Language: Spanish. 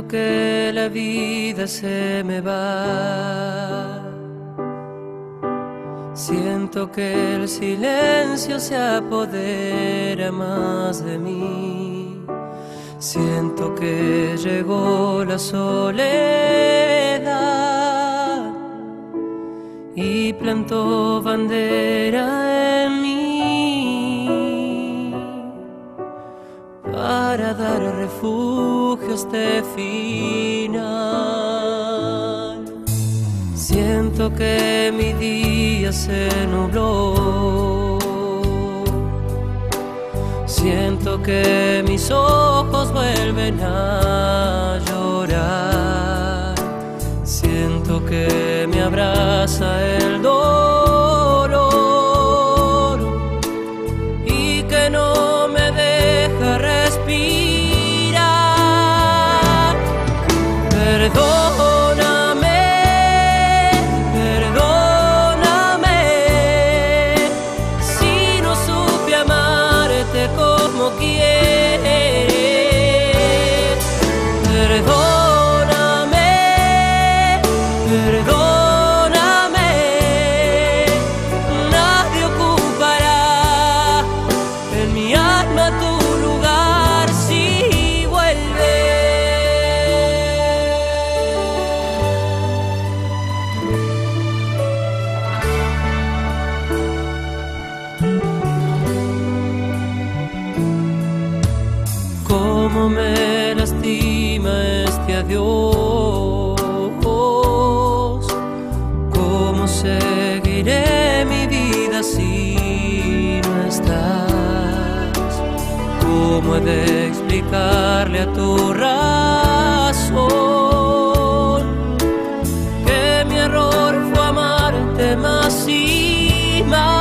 Siento que la vida se me va. Siento que el silencio se apodera más de mí. Siento que llegó la soledad y plantó bandera en mí para dar refugio este final. Siento que mi día se nubló. Siento que mis ojos vuelven a llorar. Siento que me abraza el dolor cómo me lastima este adiós, cómo seguiré mi vida si no estás, cómo he de explicarle a tu razón que mi error fue amarte más y más.